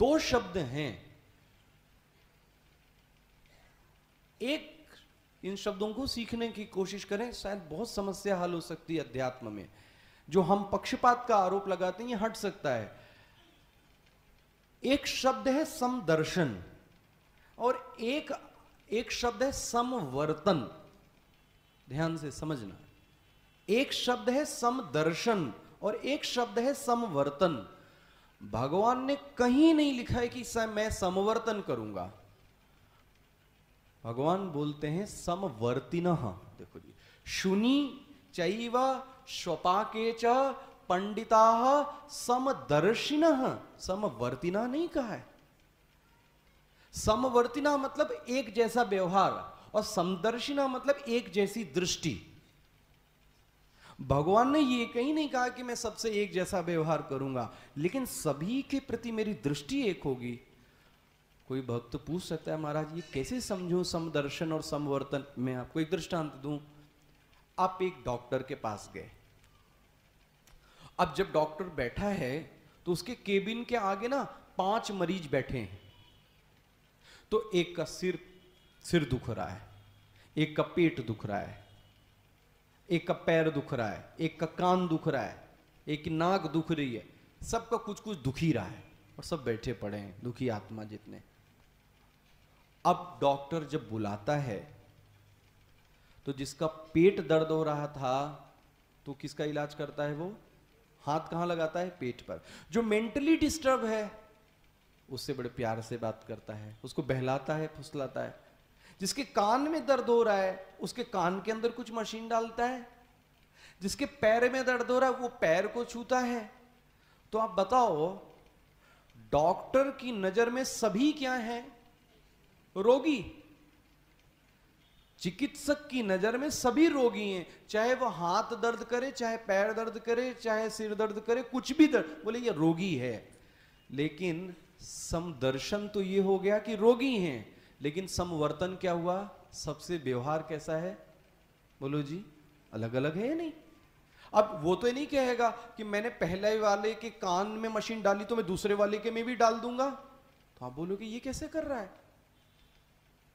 दो शब्द हैं। एक, इन शब्दों को सीखने की कोशिश करें, शायद बहुत समस्या हल हो सकती है अध्यात्म में। जो हम पक्षपात का आरोप लगाते हैं, ये हट सकता है। एक शब्द है समदर्शन, और एक एक शब्द है समवर्तन। ध्यान से समझना। एक शब्द है समदर्शन, और एक शब्द है समवर्तन। भगवान ने कहीं नहीं लिखा है कि मैं समवर्तन करूँगा। भगवान बोलते हैं समवर्तिन। देखो जी, शुनि चैव स्वपाके च पंडिता समदर्शिन। समवर्तिना नहीं कहा है। समवर्तिना मतलब एक जैसा व्यवहार और समदर्शिना मतलब एक जैसी दृष्टि। भगवान ने ये कहीं नहीं कहा कि मैं सबसे एक जैसा व्यवहार करूँगा, लेकिन सभी के प्रति मेरी दृष्टि एक होगी। कोई भक्त पूछ सकता है, महाराज, ये कैसे समझूं समदर्शन और समवर्तन? मैं आपको एक दृष्टांत दूँ। आप एक डॉक्टर के पास गए। अब जब डॉक्टर बैठा है तो उसके केबिन के आगे ना पाँच मरीज़ बैठे हैं। तो एक का सिर सिर दुख रहा है, एक का पेट दुख रहा है। एक का पैर दुख रहा है, एक का कान दुख रहा है, एक नाक दुख रही है, सबका कुछ कुछ दुखी रहा है और सब बैठे पड़े हैं, दुखी आत्मा जितने। अब डॉक्टर जब बुलाता है तो जिसका पेट दर्द हो रहा था तो किसका इलाज करता है वो? हाथ कहाँ लगाता है? पेट पर। जो मेंटली डिस्टर्ब है, उससे बड़े प्यार से बात करता है, उसको बहलाता है, फुसलाता है। जिसके कान में दर्द हो रहा है, उसके कान के अंदर कुछ मशीन डालता है। जिसके पैर में दर्द हो रहा है, वो पैर को छूता है। तो आप बताओ, डॉक्टर की नज़र में सभी क्या हैं? रोगी। चिकित्सक की नज़र में सभी रोगी हैं। चाहे वो हाथ दर्द करे, चाहे पैर दर्द करे, चाहे सिर दर्द करे, कुछ भी दर्द, बोले ये रोगी है। लेकिन समदर्शन तो ये हो गया कि रोगी हैं। लेकिन समवर्तन क्या हुआ? सबसे व्यवहार कैसा है? बोलो जी अलग अलग है या नहीं? अब वो तो नहीं कहेगा कि मैंने पहले वाले के कान में मशीन डाली तो मैं दूसरे वाले के में भी डाल दूँगा। तो आप बोलोगे, ये कैसे कर रहा है?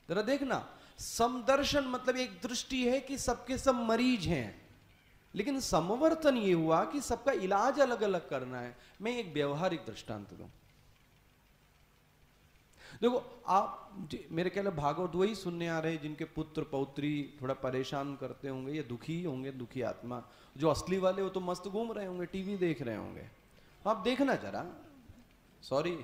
जरा देखना, समदर्शन मतलब एक दृष्टि है कि सबके सब मरीज़ हैं। लेकिन समवर्तन ये हुआ कि सबका इलाज अलग अलग करना है। मैं एक व्यवहारिक दृष्टांत दूँ। देखो, आप मेरे ख्याल भागवत वही सुनने आ रहे हैं जिनके पुत्र पौत्री थोड़ा परेशान करते होंगे या दुखी होंगे, दुखी आत्मा। जो असली वाले वो तो मस्त घूम रहे होंगे, टीवी देख रहे होंगे। आप देखना जरा। सॉरी